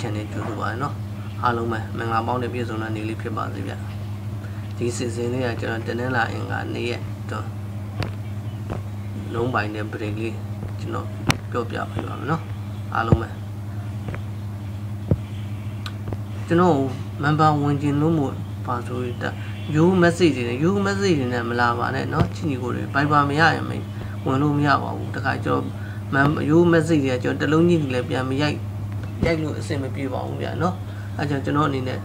channel ကြိုဆိုပါရနော်အားလုံးပဲမင်္ဂလာပေါင်းနဲ့ပြည့်စုံတဲ့နေ့လေးဖြစ်ပါစေဗျဒီစီစဉ်လေးကကျွန်တော်တနင်္လာအင်္ဂါနေ့ရက်တော့လုံးပိုင်းတဲ့ break လေးကျွန်တော်ပြောပြပေးပါမယ်နော်အားလုံးပဲကျွန်တော် member ဝင်ကျင်လို့မို့ပါဆိုရတာယူ message တွေယူ message တွေနဲ့မလာပါနဲ့เนาะချင်းကြီးကိုတွေ Viber မရရင်မဝင်လို့မရပါဘူးတခါကျွန်တော်မန်ယူ message တွေကကျွန်တော်တလုံးကြီးလည်းပြန်မရိုက် ရိုက်လို့အဆင်မပြေပါဘူးဗျာနော်အဲကြောင့်ကျွန်တော်အနေနဲ့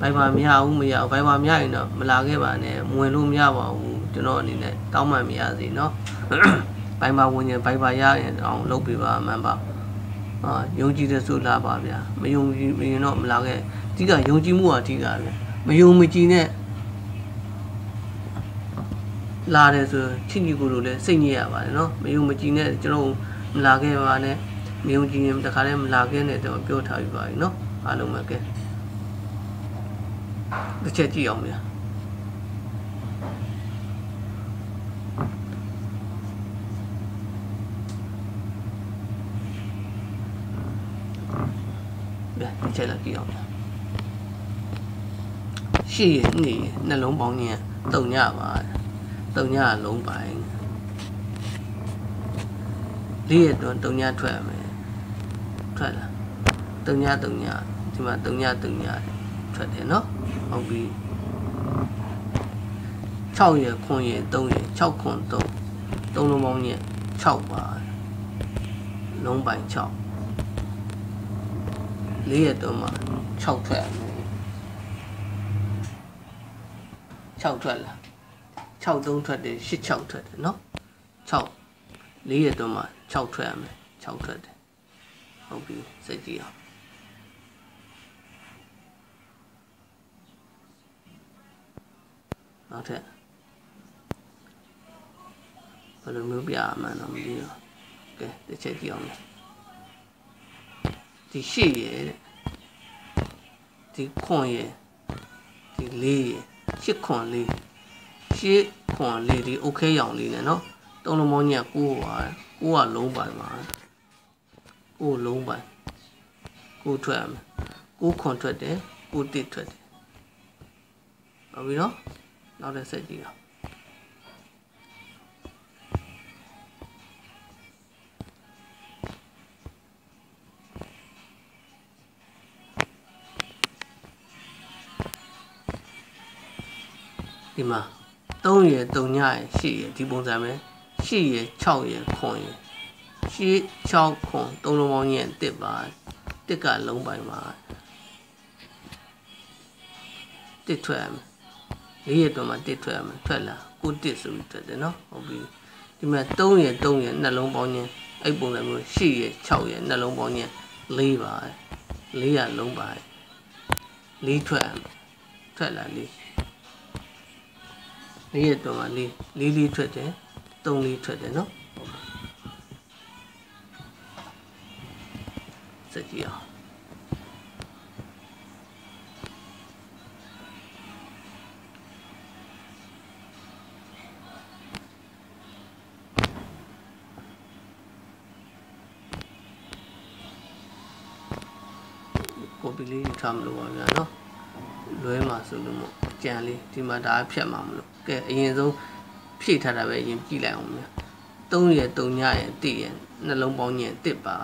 ဘိုင်ဘာမရဘူးမရဘူးဘိုင်ဘာမရရင်တော့မလာခဲ့ပါနဲ့ဝင်လို့မရပါဘူးကျွန်တော်အနေနဲ့တောင်းပန်မရစေနော်ဘိုင်ဘာဝင်ရင်ဘိုင်ဘာရရင်အောင်လုပ်ပေးပါမှန်ပါအာယုံကြည်တဲ့ဆိုလာပါဗျာမယုံကြည်ရင်တော့မလာခဲ့အဓိကယုံကြည်မှုကအဓိကဗျာမယုံမကြည်နဲ့လာတယ်ဆိုချစ်ညီကိုလိုလဲစိတ်ညစ်ရပါတယ်နော်မယုံမကြည်နဲ့ကျွန်တော်မလာခဲ့ပါနဲ့ မယုံကြည်ရင်တခါတည်းမလာခဲ့နဲ့တော့ပြောထားပြီးပါပြီနော်အားလုံးပဲကဲတစ်ချက်ကြည့်အောင်ဗျာဗျာတစ်ချက်လည်းကြည့်အောင်ဗျာရှေ့ရနေနှလုံးပေါင်းခြင်းတုံညပါတုံညလုံးပိုင်းလေးရတော့တုံညထွက်ရမယ် ထွက်လာတုံညတုံညဒီမှာတုံညတုံညထွက်တယ်နော်ဟုတ်ပြီ6ရခွန်ရ3ရ6ခွန်3 3လုံးပေါင်းရင်6ပါလုံးပိုင်း6လေးရတော့မှ6ထွက်ရမယ်6ထွက်လာ6 3ထွက်တယ်8 6ထွက်တယ်နော်6လေးရတော့မှ6ထွက်ရမယ်6ထွက်တယ် ဟုတ်ပြီစိတ်ကြည့်အောင်နောက်ထပ်ဘယ်လိုမျိုးပြမှန်းတော့မသိတော့ကဲတစ်ချက်ကြည့်အောင်ဒီရှိရယ်ဒီခွန်ရယ်ဒီလေးရယ်ရှစ်ခွန်လေးရှစ်ခွန်လေးဒီโอเคရောင်လေးနဲ့နော်တုံးလုံးမောင်းညက်ကိုးပါကိုးကလုံးပိုင်ပါ ကိုးလုံးပိုင်ကိုးထွက်ရမယ်ကိုးခွန်ထွက်တယ်ကိုးတစ်ထွက်တယ်ဟုတ်ပြီနော်နောက်တစ်ဆက်ကြည့်အောင်ဒီမှာ3ရယ်3ညရယ်8ရယ်ဒီပုံစံပဲ8ရယ်6ရယ်ခွန်ရယ် 8 6ခွန်3လုံးပေါင်းရင်တစ်ပါတစ်ကလုံးပိုင်ပါတစ်ထွက်ရမယ်လေးရတော့မှတစ်ထွက်ရမယ်ထွက်လာကိုတစ်ဆိုပြီးထွက်တယ်နော်ဟုတ်ပြီဒီမှာ3ရယ်3ရယ်နှလုံးပေါင်းရင်အဲ့ပုံစံမျိုး8ရယ်6ရယ်နှလုံးပေါင်းရင်4ပါ4ရလုံးပါ4ထွက်ရမယ်ထွက်လာ4လေးရက်တော့မှလေးလေးလေးထွက်တယ်သုံးလေးထွက်တယ်နော် စက်ကြည့်အောင်ကိုပီလေးထားမလို့ပါဗျာနော်လွဲမှာဆိုလို့မို့ကြံလေးဒီမှာဒါဖြတ်မှာမလို့ကဲအရင်ဆုံးဖြည့်ထားတာပဲအရင်ကြည့်လိုက်အောင်များ3ရက်3ညရက်1ရက်နှလုံးပေါင်းညက်1ပါ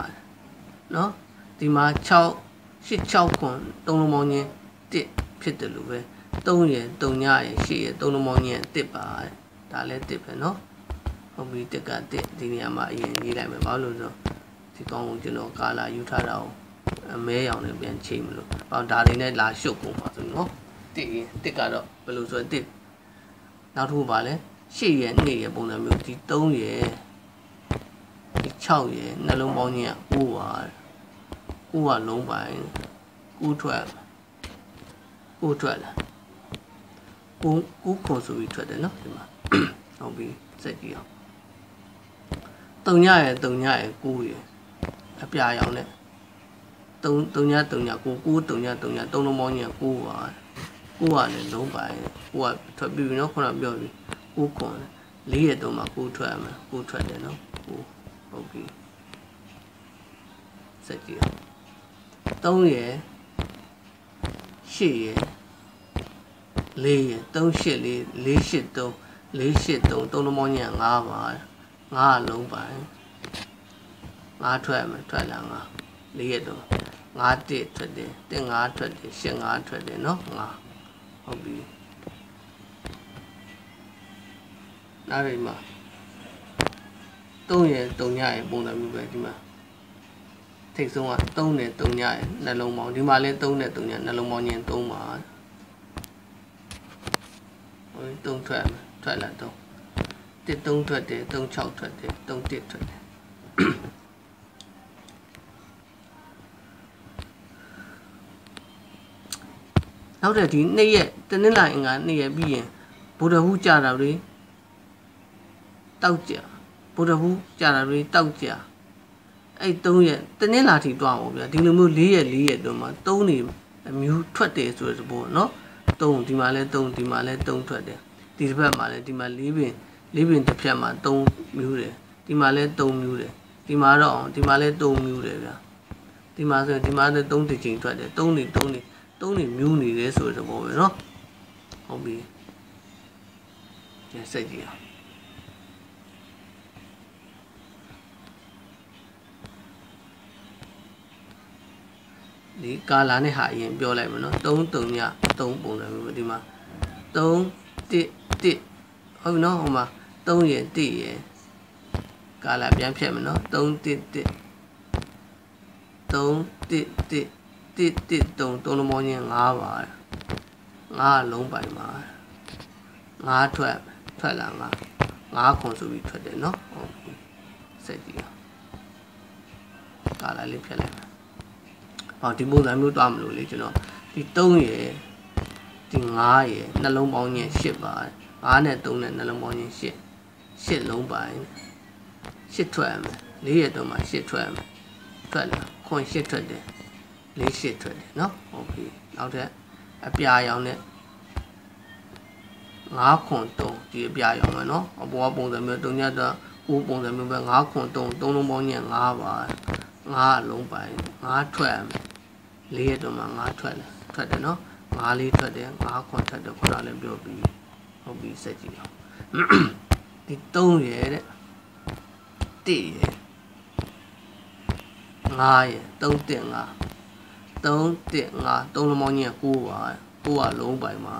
နော် ဒီမှာ6 8 6ခွန်3လုံးပေါင်းညက်1ဖြစ်တယ်လို့ပဲ3ရက်3ညရက်8ရက်3လုံးပေါင်းညက်1ပါဒါလည်း1ပဲနော်ဟုတ်ပြီ1က1ဒီနေရာမှာအရင်ရေးလိုက်မယ်ဘာလို့လဲဆိုဒီကောင်းကိုကျွန်တော်ကာလာယူထားတာကိုအမဲရောင်နဲ့ပြန်ချိန်မလို့ဟောဒါတွေနဲ့လာရှုပ်ကုန်ပါဆိုနော်တစ်ရင်တစ်ကတော့ဘယ်လိုဆိုတစ်နောက်တစ်ခုပါလဲရှေ့ရဲ့နေ့ရဲ့ပုံစံမျိုးဒီ3ရဲ့ဒီ6ရဲ့နှလုံးပေါင်းကြီးက9ပါ 9ကလုံးပိုင်း9ထွက်9ထွက်လာ9 9ခွန်ဆိုပြီးထွက်တယ်နော်ဒီမှာဟုတ်ပြီစက်ကြည့်အောင်3ညရဲ့3ညရဲ့9ရဲ့အပြာရောင်နဲ့3 3ည3ည9 9 3ည3ည3လုံးပေါင်းကြီးက9ပါကိုကလည်းလုံးပိုင်ကိုကထွက်ပြီးပြီနော်ခုနပြောပြီကိုခွန်လေးရက်တော့မှကိုထွက်ရမယ်ကိုထွက်တယ်နော်ကိုဟုတ်ပြီစစက်ကြည့်အောင် 3ရယ်8ရယ်4ရယ်3 8 4 4 8 3 483 3လုံးပေါင်းည5ပါ5လုံးပိုင်း5ထွက်မယ်ထွက်လာ5 4ရက်တော့5တစ်ထွက်တယ်တင်5ထွက်တယ်8 5ထွက်တယ်နော်5ဟုတ်ပြီနောက်ဒီမှာ3ရက်3ညရဲ့ပုံစံမျိုးပဲဒီမှာ ထိတ်ဆုံးက3နဲ့3ညရဲ့နှလုံးပေါင်းဒီမှာလည်း3နဲ့3ညနှလုံးပေါင်းညင်3ပါဟို3ထွက်မယ်ထွက်လာတော့တစ်3ထွက်တယ်3 6ထွက်တယ်3 1ထွက်တယ်နောက်တဲ့ဒီနေ့ရက်တနင်္လာအင်္ဂါနေ့ရက်ပြီးရင်ဗုဒ္ဓဟူးကြာတာတွေတောက်ကြဗုဒ္ဓဟူးကြာတာတွေတောက်ကြ အဲ့3ရက်တနင်္လာထိတွားအောင်ဗျာဒီလိုမျိုး4ရက်4ရက်တွန်းမှာ3နေအမျိုးထွက်တယ်ဆိုတဲ့ဘောနော်3ဒီမှာလဲ3ဒီမှာလဲ3ထွက်တယ်ဒီတစ်ဖက်မှာလည်းဒီမှာ၄ပင်၄ပင်တစ်ဖြတ်မှာ၃မျိုးတယ်ဒီမှာလည်း၃မျိုးတယ်ဒီမှာတော့ဒီမှာလည်း၃မျိုးတယ်ဗျာဒီမှာဆိုရင်ဒီမှာလည်း၃တစ်ချိန်ထွက်တယ်၃နေ၃နေ၃နေမျိုးနေတယ်ဆိုတဲ့ဘောပဲเนาะဟုတ်ပြီကျစိတ်ကြည့်အောင် ဒီကာလာနဲ့ဟာအရင်ပြောလိုက်မယ်နော်3 3ည3ပုံစံမျိုးဒီမှာ3 1 1ဟုတ်ပြီနော်ဟိုမှာ3ရယ်1ရယ်ကာလာပြန်ဖြတ်မယ်နော်3 1 1 3 1 1 1 1 3 3လုံးပေါင်းချင်း5ပါ5လုံးပိုင်ပါ5ထွက်ထွက်လာ5 5ခွန်ဆိုပြီးထွက်တယ်နော်ဟုတ်ပြီစက်ကြည့်ကာလာလေးဖြတ်လိုက်မယ် ဟောဒီပုံစံမျိုးတွားမလို့လေကျွန်တော်ဒီ3ရယ်ဒီ9ရယ်နှလုံးပေါင်းချင်း10ပါ9နဲ့3နဲ့နှလုံးပေါင်းချင်း10 10လုံးပိုင်း10ထွက်ရမယ်4ရက်တော့မှ10ထွက်ရမယ်ထွက်လာခွန်10ထွက်တယ်4 10ထွက်တယ်เนาะโอเคနောက်ထပ်အပြာရောင်နဲ့9ခွန်3ဒီအပြာရောင်ပဲเนาะအပေါ်ကပုံစံမျိုး3ညတော့ကိုပုံစံမျိုးပဲ9ခွန်3 3လုံးပေါင်းည9ပါ9လုံးပိုင်း9ထွက်ရမယ် ၄ရက်တော့မှ၅ထွက်တယ်ထွက်တယ်နော်၅လေးထွက်တယ်၅ခွန်ထွက်တယ်ခုနလည်းပြောပြီးဟုတ်ပြီစက်ကြည့်အောင်ဒီ3ရယ်တဲ့1ရယ်5ရယ်3 1 5 3 1 5 3လုံးပေါင်းကြီးက9ပါ9ကလုံးပိုင်ပါ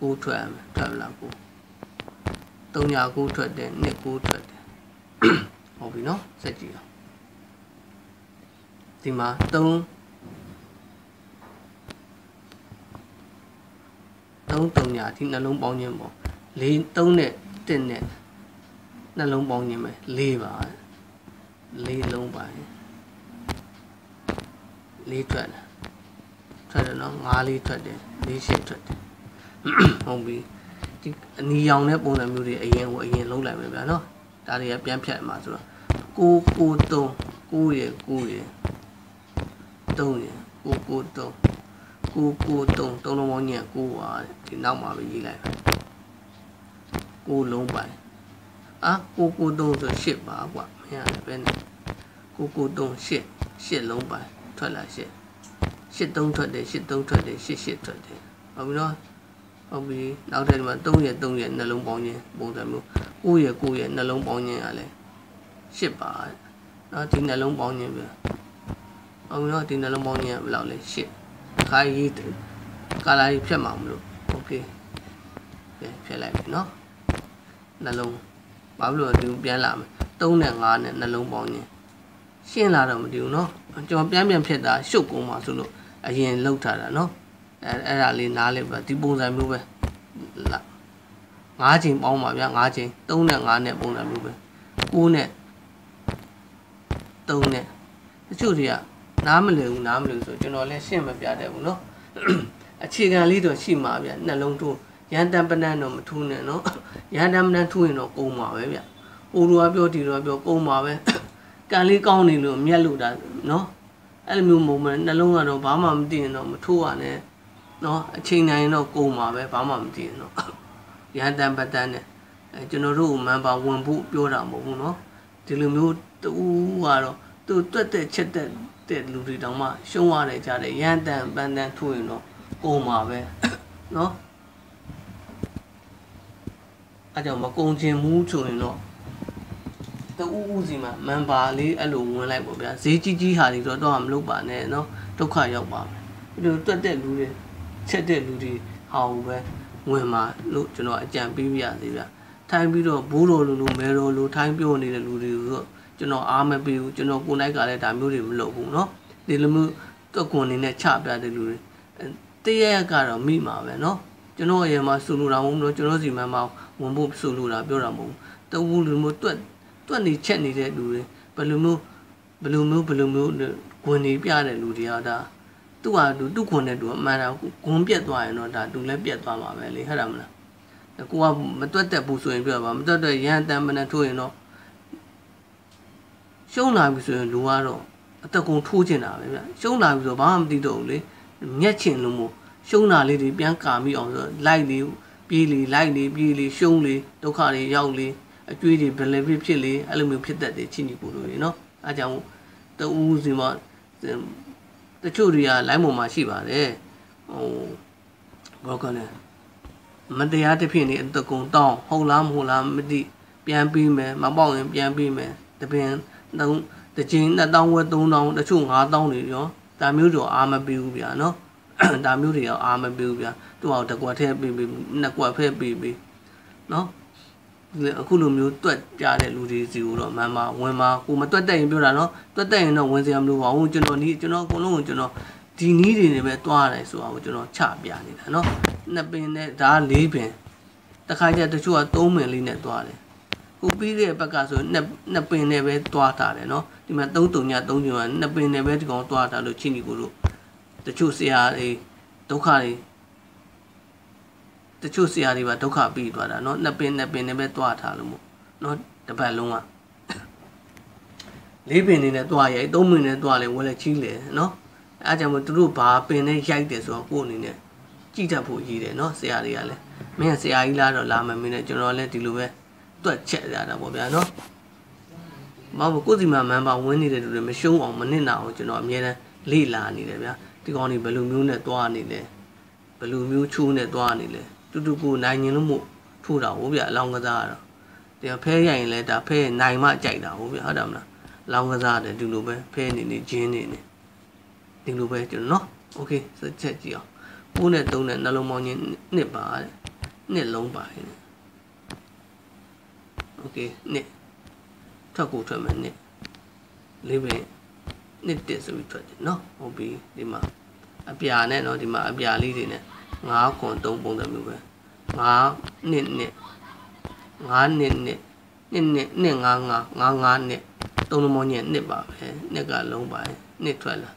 9ထွက်မယ်ထွက်လာ9 3 9ထွက်တယ်2 9ထွက်တယ်ဟုတ်ပြီနော်စက်ကြည့်အောင် ဒီမှာ3 3 3ညာဒီနှလုံးပေါင်းခြင်းပေါ့4 3နဲ့1နဲ့နှလုံးပေါင်းခြင်းပဲ4ပါ4လုံးပါ4ထွက်တယ်ထွက်တယ်နော်5လေးထွက်တယ်4 8ထွက်တယ်ဟုတ်ပြီဒီအနီရောင်တဲ့ပုံစံမျိုးတွေအရင်ကိုအရင်လုံးလိုက်မယ်ဗျာနော်ဒါတွေကပြန်ဖြတ်မှာဆိုတော့6 9 3 9ရယ်9ရယ် 3ရယ်6 9 3 9 9 3 3လုံးပေါင်းညံ9ပါဒီနောက်မှာပဲရေးလိုက်9လုံးပိုင်အာ9 9 3ဆို10ပါကွာမရလည်းပဲနဲ့9 9 3 10 10လုံးပိုင်ထွက်လာ10 10 3ထွက်တယ်10 3ထွက်တယ်10 10ထွက်တယ်ဟုတ်ပြီနော်ဟုတ်ပြီနောက်ထပ်ဒီမှာ3ရက်3ရက်နှလုံးပေါင်းခြင်းပုံစံမျိုး9ရက်9ရက်နှလုံးပေါင်းခြင်းကလည်း10ပါနော်ဒီနှလုံးပေါင်းခြင်းပဲ ဟုတ်ပြီနော်ဒီနှလုံးပေါင်းခြင်းကဘယ်လောက်လဲ10ခါရေးကာလာကြီးဖြတ်မှာမလို့โอเคကဲဖြတ်လိုက်ပြီเนาะနှလုံးဘာလို့လဲဒီပြန်လာမယ်3နဲ့5နဲ့နှလုံးပေါင်းခြင်းရှင်းလာတော့မတည်ဘူးเนาะကျွန်တော်ပြန်ပြန်ဖြတ်တာရှုပ်ကုန်ပါဆိုလို့အရင်လောက်ထားတာเนาะအဲအဲ့ဒါလေးနားလေးပဲဒီပုံစံမျိုးပဲလာ5ချိန်ပေါင်းပါဗျာ5ချိန်3နဲ့5နဲ့ပုံစံမျိုးပဲ9နဲ့3နဲ့တချို့တွေက နားမလည်ဘူးနားမလည်ဘူးဆိုကျွန်တော်လည်းရှင်းမပြတတ်ဘူးเนาะအခြေခံလေးတော့ရှိမှာဗျနှလုံးထိုးရန်တန်ပနန်းတော့မထိုးနဲ့เนาะရန်တန်ပနန်းထိုးရင်တော့ကုန်ပါပဲဗျဟိုလိုကပြောဒီလိုကပြောကုန်ပါပဲကံလေးကောင်းနေလို့မျက်လို့တာเนาะအဲ့လိုမျိုးမုံမနှလုံးကတော့ဘာမှမသိရင်တော့မထိုးရနဲ့เนาะအချိန်တိုင်းတော့ကုန်ပါပဲဘာမှမသိရင်တော့ရန်တန်ပတန်းနဲ့အဲကျွန်တော်တို့မန်ပါဝင်ဖို့ပြောတာမဟုတ်ဘူးเนาะဒီလိုမျိုးတူကတော့ သူတွက်တဲ့ချက်တဲ့ တဲ့လူတွေတောင်မှရှုံးရတယ်ကြတယ်ရန်တန်ပန်းတန်ထိုးရင်တော့ပုံမှာပဲနော်အဲကြောင့်မကုံချင်ဘူးဆိုရင်တော့တူးဦးစီမှာမန်ပါလေးအဲ့လိုဝင်လိုက်ပေါ့ဗျာဈေးကြီးကြီးဟာတွေတော့တော့မလုပ်ပါနဲ့နော်ဒုက္ခရောက်ပါမယ်ဒီလိုတွက်တဲ့လူတွေချက်တဲ့လူတွေဟာဘူးပဲဝင်มาလို့ကျွန်တော်အကြံပေးပြရသေးဗျာထိုင်းပြီးတော့ဘိုးတော်လူလူမဲတော်လူထိုင်းပြောနေတဲ့လူတွေကို ကျွန်တော်အားမပေးဘူးကျွန်တော်ကိုယ်နိုင်ကလည်းဒါမျိုးတွေမလုပ်ဘူးเนาะဒီလိုမျိုးတွက်ကွန်နေနဲ့ချပြတဲ့လူတွေတရရက်ကတော့မိမှာပဲเนาะကျွန်တော်ရေမှာဆူလူတာမဟုတ်ဘူးကျွန်တော်စီမံမှာဝင်ဖို့ဆူလူတာပြောတာမဟုတ်ဘူးတဝူလူမျိုးတွက်တွက်နေချက်နေတဲ့လူတွေဘယ်လိုမျိုးဘယ်လိုမျိုးဘယ်လိုမျိုးဂွန်နေပြတဲ့လူတွေကဒါသူ့ဟာသူသူ့ခွန်နဲ့သူအမှန်တော့ဂွန်ပြက်သွားရင်တော့ဒါသူလည်းပြက်သွားမှာပဲလေဟုတ်တယ်မလားကိုကမတွက်တက်ဘူးဆိုရင်ပြောပါမတွက်တက်ရန်တန်မနဲ့ထိုးရင်တော့ ရှုံးလာပြီဆိုရင်လူကတော့အသက်ကုန်ထိုးကျင်တာပဲဗျရှုံးလာပြီဆိုဘာမှမသိတော့ဘူးလေမျက်ချင်လို့မို့ရှုံးတာလေးတွေပြန်ကာမိအောင်ဆိုလိုက်လေပြေးလေလိုက်လေပြေးလေရှုံးလေဒုက္ခတွေရောက်လေအကျွေးတွေဘယ်လေဖြစ်ဖြစ်လေအဲ့လိုမျိုးဖြစ်တတ်တယ်ချင်းကြီးကိုလိုရေနော်အားကြောင့်တူးစီမတချို့တွေကလိုင်းပေါ်မှာရှိပါတယ်ဟိုဘောကလည်းမတရားတစ်ဖြစ်နေအတကုံတောင်းဟုတ်လားမဟုတ်လားမသိပြန်ပြီးမယ်မပေါက်ရင်ပြန်ပြီးမယ်တပင် သုံးတစ်ချိန်2000ဝက်3000တချို့5000တွေရောဒါမျိုးတော့အာမပေးဘူးဗျာနော်ဒါမျိုးတွေရောအာမပေးဘူးဗျာသူ့အောင်တကွက်ထဲပေးပေးနှစ်ကွက်ဖဲပေးပေးနော်အခုလိုမျိုးတွက်ကြတဲ့လူတွေစီကိုတော့မမဝင်มาကိုမတွက်တက်ရင်ပြောတာနော်တွက်တက်ရင်တော့ဝင်စရာမလိုပါဘူးကျွန်တော်နီးကျွန်တော်အကုန်လုံးကိုကျွန်တော်ဒီနီးတွေနဲ့ပဲတွားတယ်ဆိုတာကိုကျွန်တော်ချပြနေတာနော်နှစ်ပင်နဲ့ဒါ၄ပင်တခါကျတချို့က၃ပင်လေးနဲ့တွားတယ် ကိုပြီးတဲ့ဘက်ကဆိုနှစ်နှစ်ပင်နဲ့ပဲတွားထားတယ်နော်ဒီမှာ၃တုံည၃ညကနှစ်ပင်နဲ့ပဲဒီကောင်တွားထားလို့ချင်းဒီကိုတို့တချို့ဆရာတွေဒုက္ခတွေတချို့ဆရာတွေပါဒုက္ခပြီးသွားတာเนาะနှစ်ပင်နှစ်ပင်နဲ့ပဲတွားထားလို့မို့เนาะတစ်ပတ်လုံးကလေးပင်နေနဲ့တွားရိုက်သုံးပင်နဲ့တွားလဲဝယ်လဲချီးလဲเนาะအဲအကြောင့်မို့သူတို့ဘာပင်နဲ့ရိုက်တယ်ဆိုတော့ကိုယ်အနေနဲ့ကြည့်တတ်ဖို့ရည်တယ်เนาะဆရာတွေကလည်းမင်းဆရာကြီးလားတော့လာမမင်းနဲ့ကျွန်တော်လည်းဒီလိုပဲ တွက်ချက်ရတာပေါ့ဗျာเนาะမဟုတ်ကိုယ်စီမှာမန်ပါဝင်းနေတဲ့လူတွေမရှုံးအောင်မနစ်နာအောင်ကျွန်တော်အမြဲတမ်းလေ့လာနေတယ်ဗျာဒီကောင်တွေဘယ်လိုမျိုးနဲ့တွားနေလဲဘယ်လိုမျိုးချိုးနဲ့တွားနေလဲတူတူကိုနိုင်ရင်လို့မို့ထိုးတာဟုတ်ဗျအလောင်းကစားကတော့တရားဖဲရရင်လဲဒါဖဲနိုင်မှကြိုက်တာဟုတ်ဗျဟုတ်တယ်မလားအလောင်းကစားတယ်ဒီလိုပဲဖဲနေနေဂျင်းနေနေဒီလိုပဲကျွန်တော်နော်โอเคစက်ချက်ကြည့်အောင်ပိုးနဲ့သုံးနဲ့နှလုံးပေါင်းချင်းနှစ်ပါတဲ့နှစ်လုံးပါတယ် ဟုတ်တယ်နှစ်ထွက်ကိုထွက်မယ်နှစ်လေးပင်နှစ်တက်ဆိုပြီးထွက်တယ်နော်ဟုတ်ပြီဒီမှာအပြာနဲ့နော်ဒီမှာအပြာလေးတွေနဲ့9ခွန်3ပုံစံမျိုးပဲ9နှစ်နှစ်9နှစ်နှစ်နှစ်နှစ်နှစ်9 9 9နှစ်သုံးလုံးမောင်းညက်နှစ်ပါပဲနှစ်ကလုံးပါနှစ်ထွက်လာ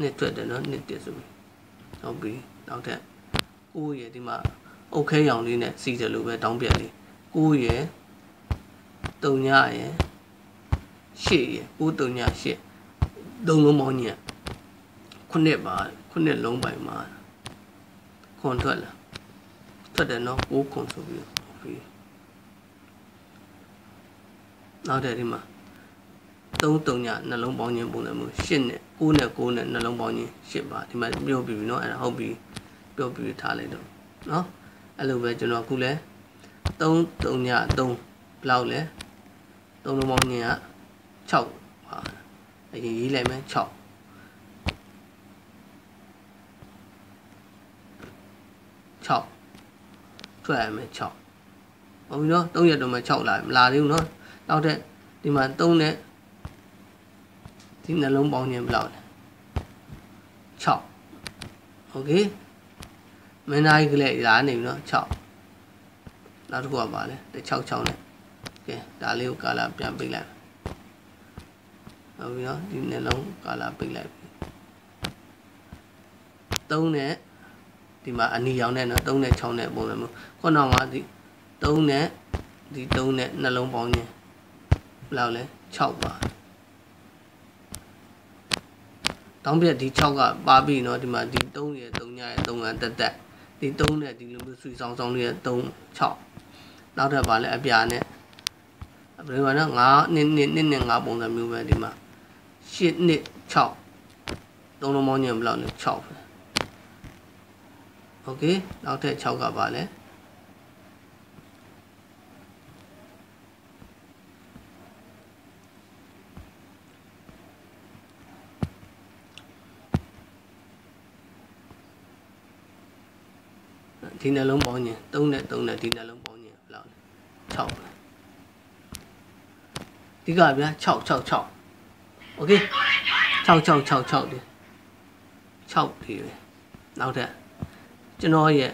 နှစ်ထွက်တယ်နော်နှစ်တက်ဆိုပြီးဟုတ်ပြီနောက်ထပ်ကိုရဒီမှာအုတ်ခဲရောင်လေးနဲ့စီတယ်လို့ပဲတောင်းပြလေးကိုရ တုံညရရှေ့ရကိုတုံညရှေ့သုံးလုံးမောင်းညက်ခုနှစ်ပါခုနှစ်လုံးပိုင်မှာခွန်ထွက်လာထွက်တယ်နော်ကိုခွန်ဆိုပြီးပြီးနောက်တဲ့ဒီမှာ3 3ညနှလုံးပေါင်းခြင်းပုံစံမျိုး8နဲ့9နဲ့9နဲ့နှလုံးပေါင်းခြင်း8ပါဒီမှာပြောပြီးပြီနော်အဲ့ဒါဟုတ်ပြီပြောပြီးထားလိုက်တော့နော်အဲ့လိုပဲကျွန်တော်အခုလဲ3 3ည3ဘယ်လောက်လဲ 3လုံးပေါင်းခြင်းက6ပါအရင်ရေးလိုက်မယ်6 6ထွက်ရမယ်6ဟုတ်ပြီနော်3ရက်တော့မှ6လာမလာသေးဘူးနော်နောက်ထပ်ဒီမှာ3နဲ့ဒီနှလုံးပေါင်းခြင်းဘယ်လောက်လဲ6โอเคမင်းသားကြီးကလေးလာနေပြီနော်6နောက်တစ်ခုကပါလဲ6 6နဲ့ ကဲဒါလေးကိုကာလာပြန်ပိတ်လိုက်ဟုတ်ပြီနော်ဒီနှလုံးကာလာပိတ်လိုက်ပြီ3နဲ့ဒီမှာအနီရောင်နဲ့နော်3နဲ့6နဲ့ပုံစံမျိုးခုနကဒီ3နဲ့ဒီ3နဲ့နှလုံးပေါင်းခြင်းဘယ်လောက်လဲ6ပါတောင်းပြက်ဒီ6ကပါပြီเนาะဒီမှာဒီ3ရယ်3ညရယ်3ကတက်တက်ဒီ3နဲ့ဒီလိုမျိုးဆွေဆောင်ဆောင်လေးရ3 6နောက်ထပ်ပါလဲအပြာနဲ့ ဘယ်လိုလဲ9နှစ်နှစ်နှစ်နဲ့9ပုံစံမျိုးပဲဒီမှာ 8နှစ်6သုံးလုံးပေါင်းညင်ဘယ်လောက်လဲ6ပဲโอเคနောက်ထပ်6ကပါလဲဒီနှလုံးပေါင်းရင်3နဲ့3နဲ့ဒီနှလုံးပေါင်းရင်ဘယ်လောက်လဲ6ပဲ ဒီကဗျာ6 6 6โอเค6 6 6 6ဒီ6ဒီပဲနောက်ထပ်ကျွန်တော်ရဲ့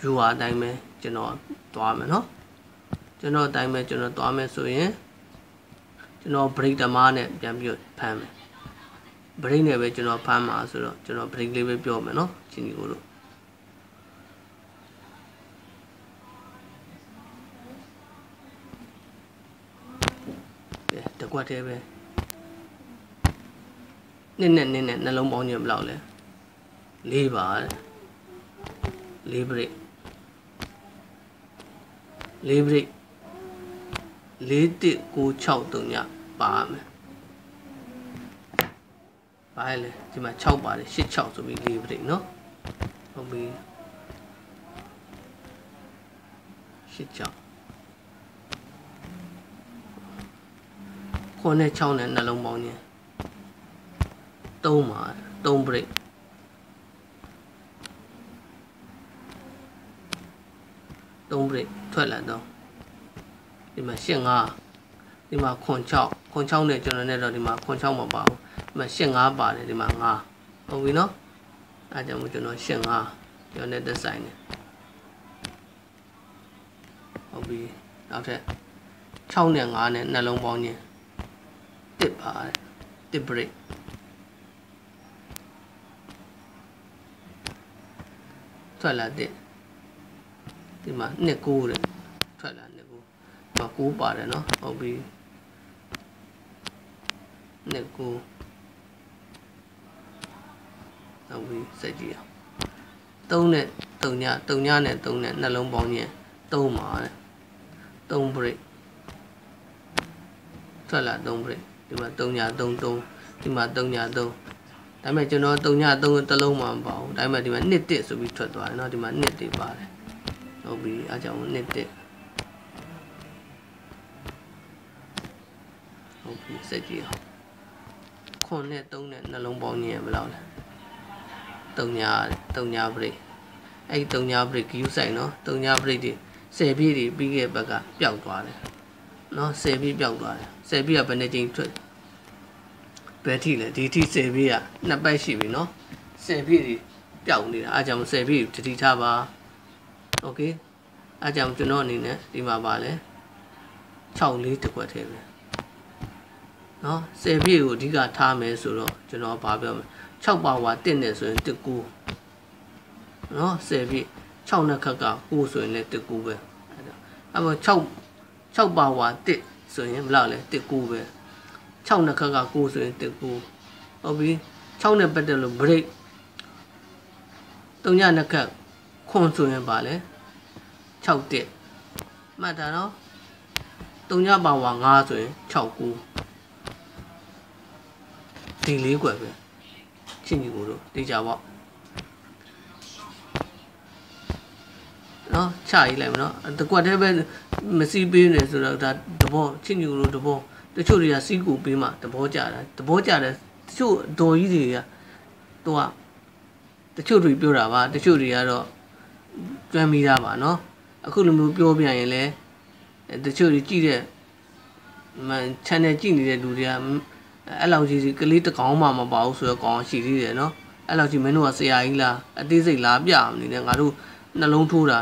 viewer အတိုင်းပဲကျွန်တော်သွားမယ်เนาะကျွန်တော်အတိုင်းပဲကျွန်တော်သွားမယ်ဆိုရင်ကျွန်တော် break တမားနဲ့ပြန်ပြီးဖမ်းမယ် break နဲ့ပဲကျွန်တော်ဖမ်းမှာဆိုတော့ကျွန်တော် break လေးပဲပြောမယ်เนาะချင်းဒီကိုတို့ ကွက်သေးပဲနှစ်နဲ့နှစ်နဲ့နှလုံးပေါင်းခြင်းဘယ်လောက်လဲ၄ပါ၄ဘရိတ်၄ဘရိတ်၄တစ်9 6 3ညပါမယ်ပါလေဒီမှာ6ပါတယ်8 6ဆိုပြီး၄ဘရိတ်เนาะဟုတ်ပြီ8 69နဲ့6နဲ့နှလုံးပေါင်းခြင်း3ပါ3 break 3 break ထွက်လာတော့ဒီမှာ8 5ဒီမှာခွန်6ခွန်6နဲ့ကျွန်တော်နဲ့တော့ဒီမှာခွန်6မပါဘူးဒီမှာ8 5ပါတယ်ဒီမှာ5ဟုတ်ပြီနော်အဲကြောင့်မို့ကျွန်တော်8 5ကျွန်တော်နဲ့သက်ဆိုင်တယ်ဟုတ်ပြီနောက်ထပ်6နဲ့5နဲ့နှလုံးပေါင်းခြင်း တစ်ပါတစ် break ထွက်လာတဲ့ဒီမှာနှစ်ကိုးတဲ့ထွက်လာနှစ်ကိုးဒီမှာကိုးပါတယ်နော်ဟုတ်ပြီနှစ်ကိုးဟုတ်ပြီစက်ကြည့်အောင်3နဲ့3ည3ညနဲ့3နဲ့နှလုံးပေါင်းရင်3ပါတဲ့3 break ထွက်လာ3 break ဒီမှာ3ည3 3ဒီမှာ3ည3ဒါပေမဲ့ကျွန်တော်3ည3တလုံးမှမပါဘူးဒါပေမဲ့ဒီမှာ1တစ်ဆိုပြီးထွက်သွားတယ်เนาะဒီမှာ1တစ်ပါတယ်ဟုတ်ပြီအားကြောင့်1တစ်ဟုတ်ပြီစက်ကြည့်အောင်ခွန်နဲ့3နဲ့နှလုံးပေါင်းညင်ဘယ်လောက်လဲ3ည3ည break အဲ့ဒီ3ည break ယူဆိုင်เนาะ3ည break တွေ10ပြည့်တွေပြီးခဲ့ဘက်ကပျောက်သွားတယ်เนาะ10ပြည့်ပျောက်သွားတယ် 10ပြည့်ကဘယ်နှကြိမ်ထွက်ဘယ်ထိလဲဒီထိ10ပြည့်ကနှစ်ပတ်ရှိပြီเนาะ10ပြည့်တွေပျောက်နေတာအားကြောင့်10ပြည့်တတိထားပါโอเคအားကြောင့်ကျွန်တော်အနေနဲ့ဒီမှာပါလဲ6လေးတစ်ခွက်ထဲပဲเนาะ10ပြည့်ကိုအဓိကထားမယ်ဆိုတော့ကျွန်တော်ဘာပြောမလဲ6ပါဝါ1နဲ့ဆိုရင်1ကူเนาะ10ပြည့်6နှစ်ခက်က9ဆိုရင်လည်း1ကူပဲအဲ့တော့အဲ့တော့6 6ပါဝါ1 ဆိုရင်ဘယ်လောက်လဲ1ကူပဲ6နှစ်ခက်က9ဆိုရင်1ကူဟုတ်ပြီ6နဲ့ပတ်သက်လို့ break 3ညနှစ်ခက်ခွန်ဆိုရင်ပါလဲ6တက်မှတ်တာနော်3ညပါဝါ9ဆိုရင်6ကူဒီလေးကွယ်ပဲချင်းကြီးကိုတို့သိကြပါ နော်ချရေးလိုက်မနော်တကွက်တည်းပဲမစီးပေးနေဆိုတော့ဒါတဘောချင်းကြီးကိုတဘောတချို့တွေကစီးကူပေးမှတဘောကြတာတဘောကြတယ်တချို့ဒေါ်ကြီးတွေကသူကတချို့တွေပြောတာပါတချို့တွေကတော့ကျွမ်းမိတာပါနော်အခုလိုမျိုးပြောပြရင်လည်းတချို့တွေကြည့်တဲ့မ channel ကြည့်နေတဲ့လူတွေကအဲ့လောက်ကြီးကလေးတကောင်မှမပါဘူးဆိုတော့ကောင်ရှိသေးတယ်နော်အဲ့လောက်ကြီးမင်းတို့ကဆရာကြီးလားအသေးစိတ်လားပြမနေနဲ့ငါတို့ နှလုံးထိုးတာ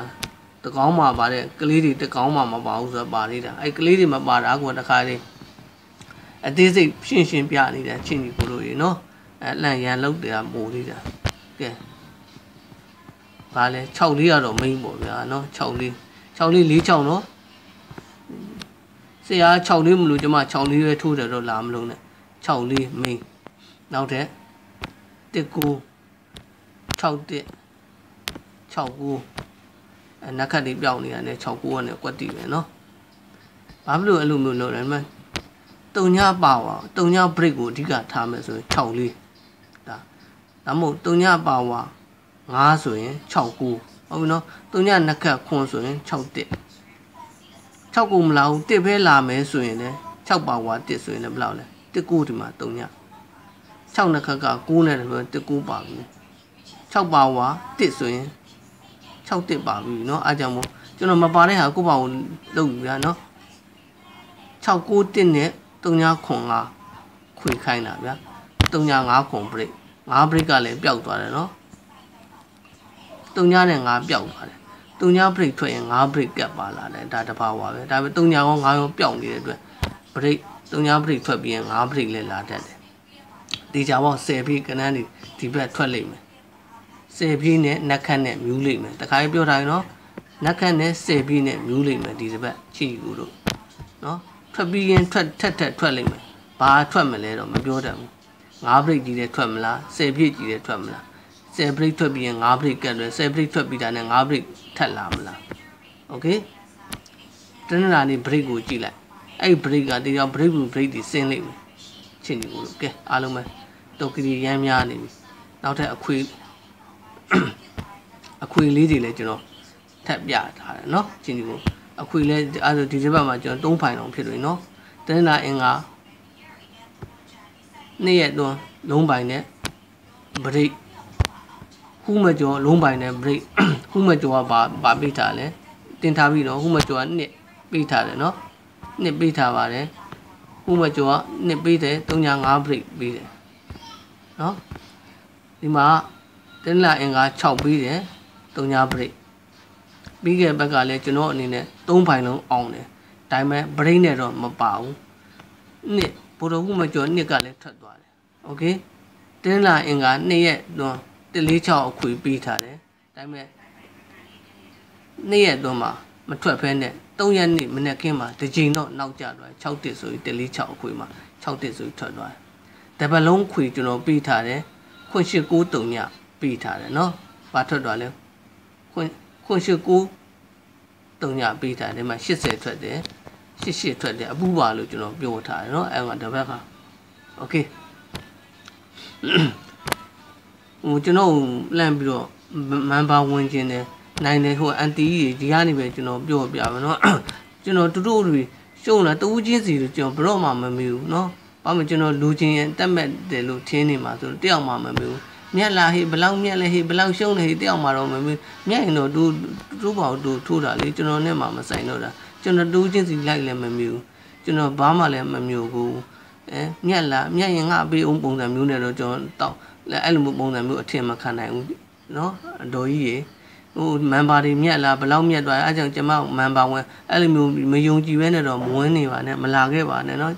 တကောင်းမှပါတဲ့ကလေးတွေတကောင်းမှမပါဘူးဆိုတော့ပါသေးတာအဲ့ကလေးတွေမပါတာကွာတခါလေးအသေးစိတ်ရှင်းရှင်းပြနေတာချင်းကြီးကိုလို့ရေနော်အဲ့လန့်ရန်လောက်တယ်ပို့သေးတာကဲဘာလဲ6လေးကတော့မိန်ပေါ့ဗျာနော်6လေး6လေး4 6နော်ဆရာ6လေးမလို့ကျွန်မ6လေးပဲထိုးတယ်တော့လာမလုံးနဲ့6လေးမိန်နောက်ထပ်1 9 6 1 6ကိုအဲနက်ခတ်လေးပြောင်းနေတာနဲ့6ကိုကနေကွက်တီပဲเนาะဘာဖြစ်လို့အဲ့လိုမျိုးလုပ်လဲမ တုံညပါဝါတုံည break ကိုအဓိကထားမယ်ဆိုရင်6လေးဒါဒါမို့တုံညပါဝါ9ဆိုရင်6 9ဟုတ်ပြီနော်တုံညနှစ်ခတ်ခွန်ဆိုရင်6တက်6ကိုမလာဘူးတစ်ပဲလာမယ်ဆိုရင်လည်း6ပါဝါတစ်ဆိုရင်လည်းဘယ်လောက်လဲတစ်ကိုဒီမှာတုံည6နှစ်ခတ်က9နဲ့လည်းတစ်ကိုပါပြီ6ပါဝါတစ်ဆိုရင် 6တစ်ပါပြီเนาะအားကြောင့်မို့ကျွန်တော်မပါတဲ့ဟာကိုပါကိုလုပ်ယူရเนาะ6 9တစ်နဲ့3ခွန်ကခွေခိုင်းတာဗျာ3 5ခွန် break 5 break ကလည်းပျောက်သွားတယ်เนาะ3နဲ့5ပျောက်သွားတယ်3 break ထွက်ရင်5 break ကပ်ပါလာတယ်ဒါတဘာဝပဲဒါပေမဲ့3ရော5ရောပျောက်နေတဲ့အတွက် break 3 break ထွက်ပြီးရင်5 break လည်းလာတတ်တယ်ဒီကြပေါ့10 break ကနန်းဒီဘက်ထွက်လိမ့်မယ် ဆယ်ပြည့်နဲ့နက်ခတ်နဲ့မြူးလိမ့်မယ်တခါပြောတာရင်နော်နက်ခတ်နဲ့ဆယ်ပြည့်နဲ့မြူးလိမ့်မယ်ဒီစပတ်ချီကိုတို့နော်ထွက်ပြီးရင်ထွက်ထက်ထက်ထွက်လိမ့်မယ်ဘာထွက်မလဲတော့မပြောတတ်ဘူး9 break ကြီးတဲ့ထွက်မလား10 break ကြီးတဲ့ထွက်မလား10 break ထွက်ပြီးရင်9 break ကတ်လွယ်10 break ထွက်ပြီးတာနဲ့9 break ထက်လာမလား okay တနင်္လာနေ့ break ကိုကြည့်လိုက်အဲ့ break ကတရား break ဘူး break ဒီဆင်းလိမ့်မယ်ချင်းဒီကိုကဲအားလုံးပဲတော်ကီရမ်းများနေပြီနောက်ထပ်အခွေ အခွေလေးတွေလည်းကျွန်တော်ထပ်ပြထားတယ်เนาะချင်းဒီကိုအခွေလဲအဲဆိုဒီတစ်ပတ်မှာကျွန်တော်3ဖိုင်အောင်ဖြစ်လို့เนาะတနင်္လာအင်္ဂါနေ့ရက်တွန်းလုံးပိုင်နဲ့ break ခုမကျော်လုံးပိုင်နဲ့ break ခုမကျော်ကဘာဘာပိတ်ထားလဲတင်ထားပြီးတော့ခုမကျော်ကနှစ်ပိတ်ထားတယ်เนาะနှစ်ပိတ်ထားပါတယ်ခုမကျော်ကနှစ်ပိတ်တယ်3.5 break ပြီးတယ်เนาะဒီမှာ တင်းလာအင်္ဂါ6ပြီးတယ်3 break ပြီးခဲ့ဘက်ကလည်းကျွန်တော်အနေနဲ့3ဖိုင်လုံးအောင်တယ်ဒါပေမဲ့ break နဲ့တော့မပါဘူးနှစ်ဘိုးတော်ခုမကျော်နှစ်ကလည်းထွက်သွားတယ်โอเคတင်းလာအင်္ဂါ2ရက်တွန်း146အခွေပြီးထားတယ်ဒါပေမဲ့2ရက်တွန်းမှာမထွက်ဖဲနဲ့3ရက်နေ့မနေ့ကင်းမှာတစ်ချိန်တော့နောက်ကျသွား6တစ်ဆိုပြီး146အခွေမှာ6တစ်ဆိုပြီးထွက်သွားတယ်တပတ်လုံးခွေကျွန်တော်ပြီးထားတယ်ခွင့်ရှိ9တုံည ပေးထားတယ်နော်။ဘာထွက်သွားလဲ။ခွင့်ခွင့်ရှိ9တုံညပေးထားတယ်မှာ80ထွက်တယ်။88ထွက်တယ်အပူပါလို့ကျွန်တော်ပြောထားတယ်နော်။အဲ့မှာတစ်ဘက်ကโอเคဟိုကျွန်တော်လန့်ပြီးတော့မန်ပါဝင်ခြင်းတယ်နိုင်တယ်ဟိုအန်တီကြီးဒီကနေပဲကျွန်တော်ပြောပြပါနော်ကျွန်တော်တူတူတွေရှုံးလာတူးချင်းစီလို့ကျွန်တော်ဘရော့မှမမေးဘူးနော်ဘာမှကျွန်တော်လူချင်းရင်တက်မဲ့တယ်လို့ထင်းနေမှာဆိုတော့တယောက်မှမမေးဘူး မြက်လာဟေးဘလောက်မြက်လဲဟေးဘလောက်ရှုံးလဲဟေးတယောက်မှတော့မမေးမြက်ရင်တော့တူတူပေါ့တူထိုးတာလေကျွန်တော်နဲ့မှမဆိုင်တော့တာကျွန်တော်တူးချင်းစီလိုက်လည်းမမေးဘူးကျွန်တော်ဘာမှလည်းမမျိုးဘူးအဲမြက်လာမြက်ရင်ငါပေးအောင်ပုံစံမျိုးနဲ့တော့ကျွန်တော်တောက်လည်းအဲ့လိုမျိုးပုံစံမျိုးအထင်မခံနိုင်ဘူးနော်အတော်ကြီးရေဟိုမန်ပါတွေမြက်လာဘလောက်မြက်သွားအဲအကြောင့်ကျမမန်ပါဝင်အဲ့လိုမျိုးမယုံကြည်ပဲနဲ့တော့မဝင်နေပါနဲ့မလာခဲ့ပါနဲ့နော်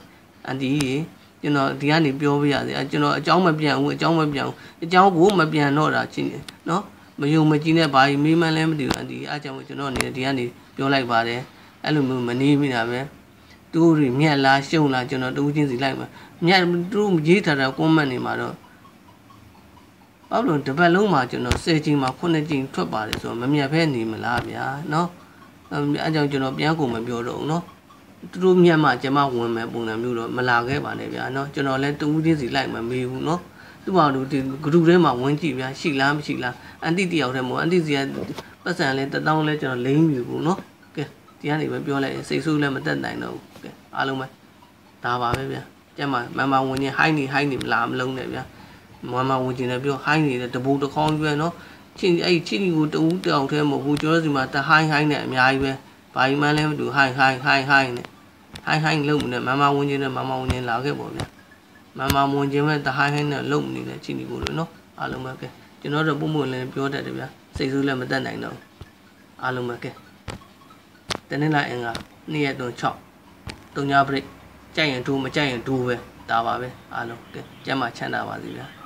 အန်တီကြီး ကျွန်တော်ဒီကနေပြောပြရစေအကျွန်တော်အကြောင်းမပြန်ဘူးအကြောင်းမပြန်ဘူးအကြောင်းကိုမပြန်တော့တာချင်းနော်မယုံမကြည်နဲ့ဘာကြီးမေးမှန်းလဲမသိဘူးအန်တီအားကြောင့်ကျွန်တော်အနေနဲ့ဒီကနေပြောလိုက်ပါတယ်အဲ့လိုမျိုးမနေမိတာပဲသူတို့မြက်လားရှုံလားကျွန်တော်တူးချင်းစီလိုက်မှာမြက်သူတို့ရေးထားတဲ့ကွန်မန့်တွေမှာတော့ဘာလို့တပတ်လုံးမှာကျွန်တော်10ချိန်မှာ9ချိန်ထွက်ပါတယ်ဆိုတော့မမြက်ဖဲနေမလားဗျာနော်အဲအကြောင်းကျွန်တော်ပြန်ကုန်မပြောတော့ဘူးနော် သူတို့မြတ်မှကျမဝင်မယ်ပုံစံမျိုးတော့မလာခဲ့ပါနဲ့ဗျာနော်ကျွန်တော်လည်းတူးချင်းစီလိုက်မမေးဘူးနော်သူ့ဘာလို့ဒီဂရုထဲမှာဝင်ကြည့်ဗျာရှိလားမရှိလားအန်တီတယောက်တည်းမို့အန်တီစီကပတ်စံလဲတတောင်းလဲကျွန်တော်လိမ့်မြူဘူးနော်ကဲဒီကနေပဲပြောလိုက်စိတ်ဆိုးလည်းမတက်နိုင်တော့ဘူးကဲအားလုံးပဲဒါပါပဲဗျာကျမမမဝင်ရင်ဟိုင်းနေဟိုင်းနေမလားမလုံးနဲ့ဗျာမမဝင်ကျင်လည်းပြောဟိုင်းနေတဲ့တပူတခေါင်းကျွဲနော်ချင်းအဲ့ချင်းကိုတူးတောင်ထဲမဟုတ်ဘူးကျောစီမှာတဟိုင်းဟိုင်းနဲ့အများကြီးပဲ ဘာကြီးမှလည်းမတူဟိုင်းဟိုင်းဟိုင်းဟိုင်းနဲ့ဟိုင်းဟိုင်းလုံနေမမဝင်ချင်းနဲ့မမဝင်ချင်းလာခဲ့ပေါ့ဗျာမမဝင်ချင်းမဲ့တဟိုင်းဟိုင်းနဲ့လုံနေတဲ့ချင်းဒီကိုလို့နော်အားလုံးပဲကဲကျွန်တော်တို့ပုံမှန်လည်းပြောတတ်တယ်ဗျာစိတ်ဆိုးလည်းမတတ်နိုင်တော့အားလုံးပဲကဲတနေ့လာအင်္ဂါနေ့ရက်တော့6တုံညာပရိတ်ကြိုက်ရင်ဒူးမကြိုက်ရင်ဒူးပဲဒါပါပဲအားလုံးကဲကျမ်းမာချမ်းသာပါစေဗျာ